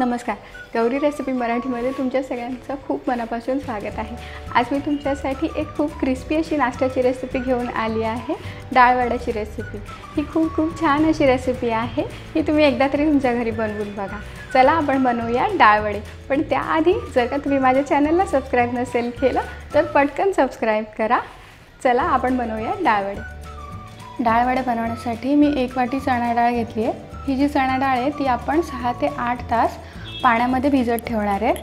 नमस्कार. गौरी रेसिपी मराठीमध्ये तुमच्या सगळ्यांचं खूप मनापासून स्वागत आहे. आज मी तुमच्यासाठी एक खूप क्रिस्पी अशी नाश्त्याची रेसिपी घेऊन आली आहे. डाळवड्याची रेसिपी ही खूप खूप छान अशी रेसिपी आहे. ही तुम्ही एकदा तरी तुमच्या घरी बनवून बघा. चला आपण बनवूया डाळवडे पण त्याआधी जर का तुम्ही माझ्या चॅनलला सबस्क्राईब नसेल केलं तर पटकन सबस्क्राईब करा. चला आपण बनवूया डाळवडे डाळवडे बनवण्यासाठी मी एक वाटी चणा डाळ घेतली आहे. ही जी चणा डाळ आहे ती आपण सहा ते आठ तास पाण्यामध्ये भिजत ठेवणार आहे.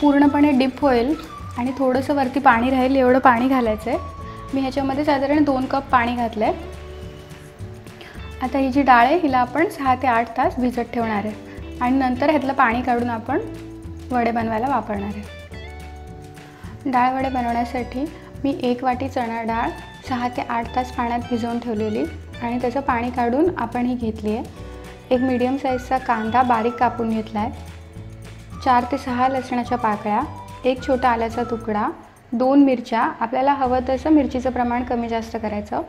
पूर्णपणे डिप होईल आणि थोडंसं वरती पाणी राहील एवढं पाणी घालायचं आहे. मी ह्याच्यामध्ये साधारण दोन कप पाणी घातलं आहे आता ही जी डाळ आहे हिला आपण सहा ते आठ तास भिजत ठेवणार आहे. आणि नंतर ह्यातलं पाणी काढून आपण वडे बनवायला वापरणार आहे. डाळ वडे बनवण्यासाठी मी एक वाटी चणा डाळ सहा ते आठ तास पाण्यात भिजवून ठेवलेली आणि त्याचं पाणी काढून आपण ही घेतली आहे. एक मीडियम साईजचा कांदा बारीक कापून घेतला आहे चार ते सहा लसणाच्या पाकळ्या एक छोटा आल्याचा तुकडा दोन मिरच्या आपल्याला हवं तसं मिरचीचं प्रमाण कमी जास्त करायचं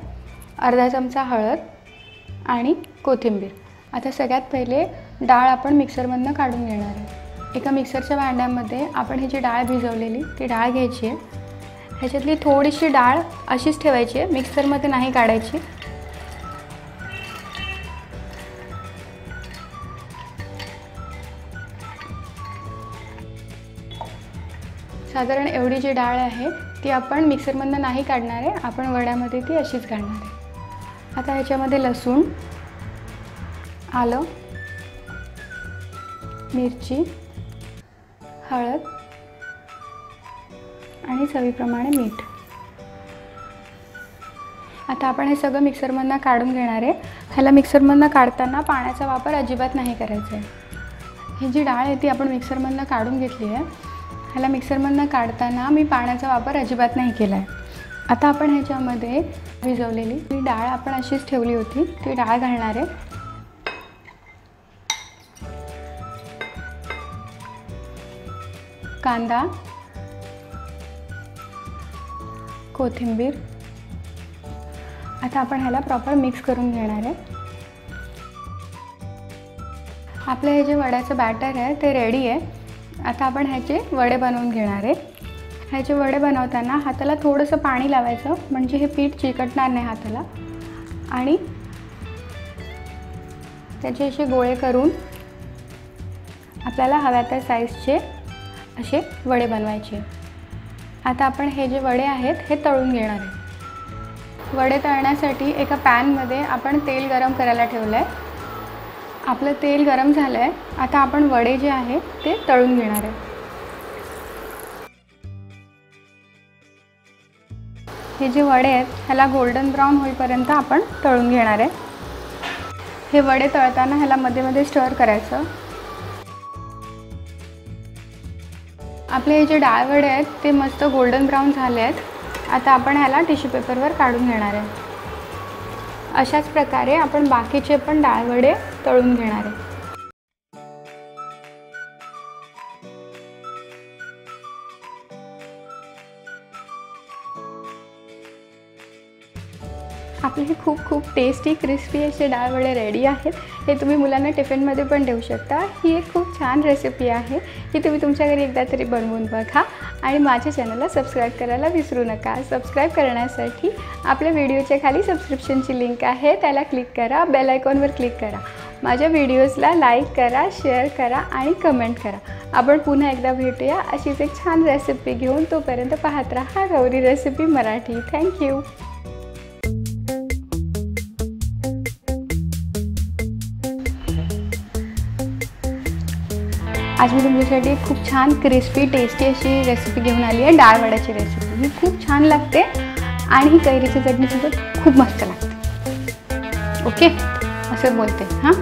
अर्धा चमचा हळद आणि कोथिंबीर. आता सगळ्यात पहिले डाळ आपण मिक्सरमधनं काढून घेणार आहे. एका मिक्सरच्या भांड्यामध्ये आपण ही जी डाळ भिजवलेली ती डाळ घ्यायची आहे. ह्याच्यातली थोडीशी डाळ अशीच ठेवायची आहे. मिक्सरमध्ये नाही काढायची. साधारण एवढी जी डाळ आहे ती आपण मिक्सरमधनं नाही काढणार आहे आपण वड्यामध्ये ती अशीच घालणार आहे. आता ह्याच्यामध्ये लसूण आलं मिरची हळद आणि चवीप्रमाणे मीठ. आता आपण हे सगळं मिक्सरमधनं काढून घेणार आहे. ह्याला मिक्सरमधनं काढताना पाण्याचा वापर अजिबात नाही करायचा आहे. ही जी डाळ आहे ती आपण मिक्सरमधनं काढून घेतली आहे. ह्याला मिक्सरमधनं काढताना मी पाण्याचा वापर अजिबात नाही केला आहे आता आपण ह्याच्यामध्ये भिजवलेली ही डाळ आपण अशीच ठेवली होती ती डाळ घालणार आहे. कांदा कोथिंबीर. आता आपण ह्याला प्रॉपर मिक्स करून घेणार आहे. आपलं हे जे वड्याचं बॅटर आहे ते रेडी आहे. आता आपण ह्याचे वडे बनवून घेणार आहे. ह्याचे वडे बनवताना हाताला थोडंसं पाणी लावायचं म्हणजे हे पीठ चिकटणार नाही हाताला. आणि त्याचे असे गोळे करून आपल्याला हव्या त्या साईजचे असे वडे बनवायचे. आता आपण हे जे वडे आहेत हे तळून घेणार आहे. वडे तळण्यासाठी एका पॅनमध्ये आपण तेल गरम करायला ठेवलं आहे आपलं तेल गरम झालं आहे आता आपण वडे जे आहे ते तळून घेणार आहे. हे जे वडे आहेत ह्याला गोल्डन ब्राऊन होईपर्यंत आपण तळून घेणार आहे. हे वडे तळताना ह्याला मध्ये मध्ये स्टर करायचं. आपले हे जे डाळ वडे आहेत ते मस्त गोल्डन ब्राऊन झाले आहेत. आता आपण ह्याला टिश्यू पेपरवर काढून घेणार आहे. अशाच प्रकारे आपण बाकीचे पण डाळवडे तळून घेणार आहे. आपले हे खूप खूप टेस्टी क्रिस्पी असे डाळवडे रेडी आहेत. हे तुम्ही मुलांना टिफिनमध्ये पण देऊ शकता. ही एक खूप छान रेसिपी आहे. ही तुम्ही तुमच्या घरी एकदा तरी बनवून बघा. आणि माझ्या चॅनलला सबस्क्राईब करायला विसरू नका. सबस्क्राईब करण्यासाठी आपल्या व्हिडिओच्या खाली सबस्क्रिप्शनची लिंक आहे. त्याला क्लिक करा. बेल आयकॉनवर क्लिक करा. माझ्या व्हिडिओजला लाईक करा शेअर करा आणि कमेंट करा. आपण पुन्हा एकदा भेटूया अशीच एक छान रेसिपी घेऊन. तोपर्यंत पाहत राहा गौरी रेसिपी मराठी. थँक्यू आज मी तुमच्यासाठी खूप छान क्रिस्पी टेस्टी अशी रेसिपी घेऊन आली आहे. डाळवड्याची रेसिपी ही खूप छान लागते आणि ही कैरीची चटणीसुद्धा खूप मस्त लागते. ओके असं बोलते हां?